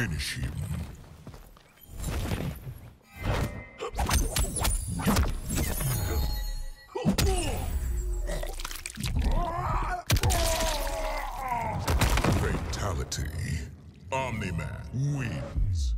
Finish him. Fatality. Omni-Man wins.